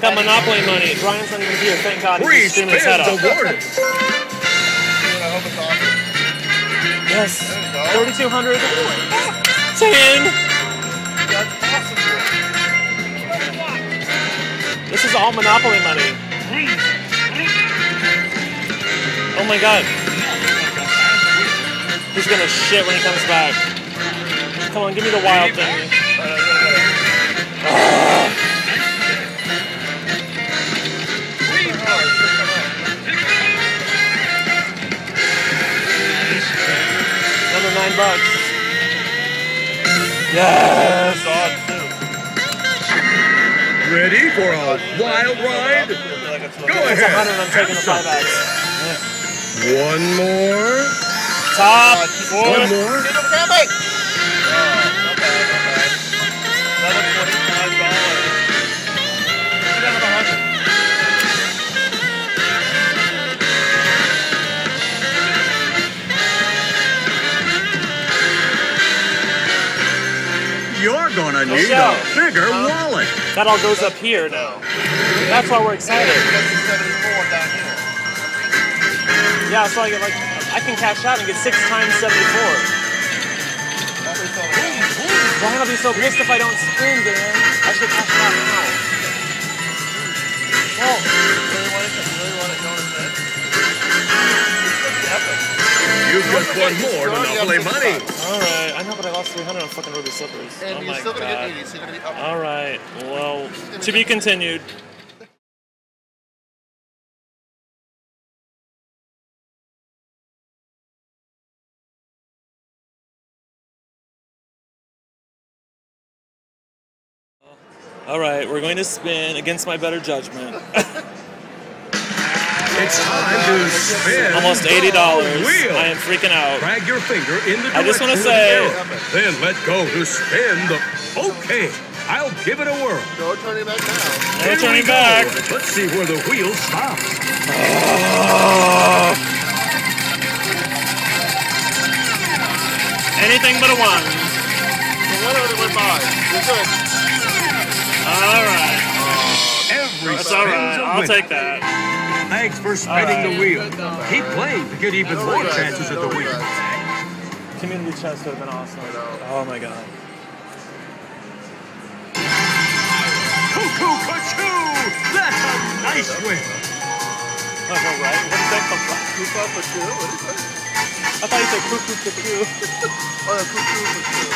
Got Monopoly money. Brian's not even here. Thank God. He's streaming his spins head up. awarded. I hope it's awesome. Yes. There 3,200. 10. This is all Monopoly money. Oh my God. He's gonna shit when he comes back. Come on, give me the wild thing. Another nine bucks. Yes. Too. Ready for a wild ride? Go ahead. hundred. I'm taking the five One more. Top One four. more. You're gonna No need show. a bigger wallet. That all goes up here now. That's why we're excited. That's the seventy-four down here. Yeah, so I get like I can cash out and get six times seventy-four. Probably selling Brian will be so pissed if I don't spin, Dan. I should cash out now. Well, You really want it? You really want it going to this? It's gonna be epic. You've just won more You're already up Monopoly money. all right. I but I lost three hundred on fucking Ruby Slippers. And oh you're my still gonna god. get 80, so you're gonna be up. All right. Well, to be continued. All right, we're going to spin against my better judgment. It's time to spin. Almost eighty dollars. the. I am freaking out. Drag your finger in the direction I just wanna of the say- Then let go to spin the. Okay, I'll give it a whirl. No turning back now. No Here we turning back. Let's see where the wheel stops. Anything but a one. The one already went by. You're good. All right. Every That's all spin's right. a I'll winner. take that. Thanks for spinning the wheel. Keep playing to get even more regrets. chances at the wheel. Community chest would have been awesome. Oh my god. Cuckoo Cuckoo! That's a nice win. I know, right? What did that come from? Two five? What is that? I thought you said cuckoo cuckoo. Oh, yeah, cuckoo